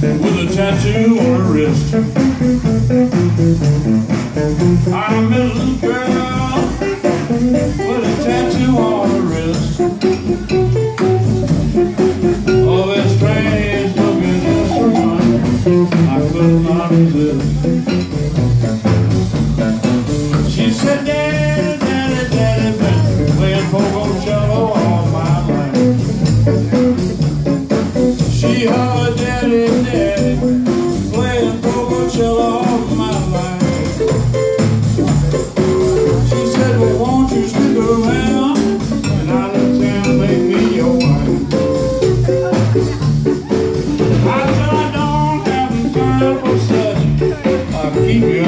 with a tattoo on her wrist. I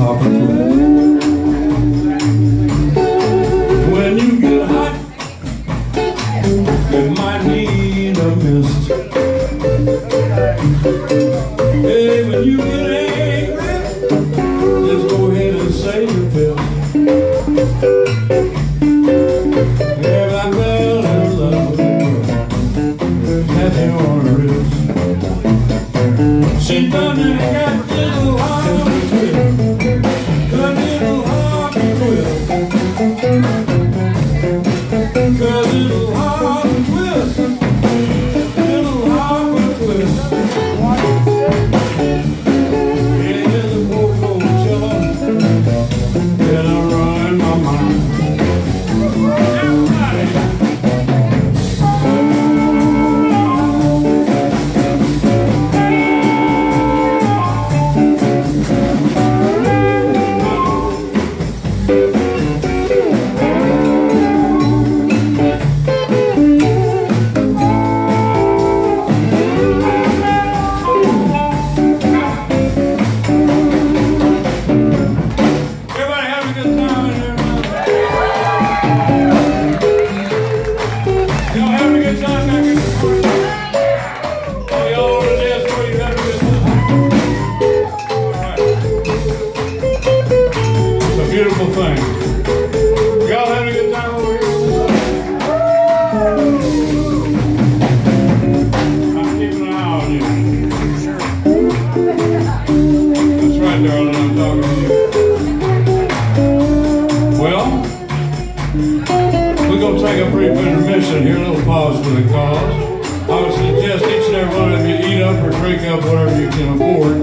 아 take a brief intermission here, a little pause for the cause. I would suggest each and every one of you eat up or drink up whatever you can afford.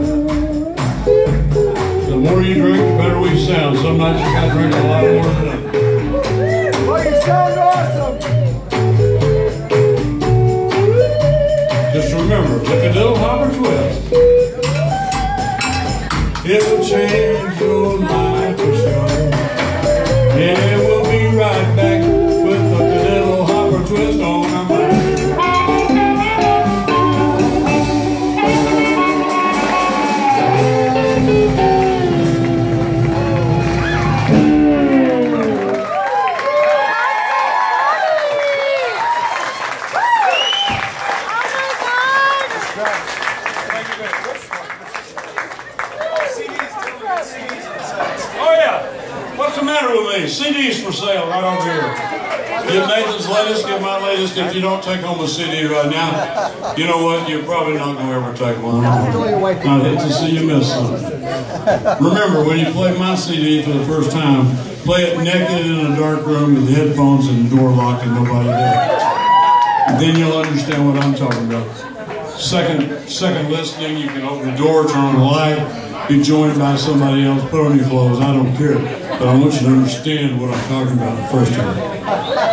The more you drink, the better we sound. Some nights you gotta drink a lot more than that. Well, you sound awesome! Just remember, Piccadilly Hopper Twist. It will change. latest get my latest. If you don't take home a CD right now, you know what? You're probably not going to ever take one home. I'd hate to see you miss something. Remember, when you play my CD for the first time, play it naked in a dark room with headphones and door locked and nobody there. Then you'll understand what I'm talking about. Second, second listening, you can open the door, turn on the light, be joined by somebody else, put on your clothes, I don't care. But I want you to understand what I'm talking about the first time.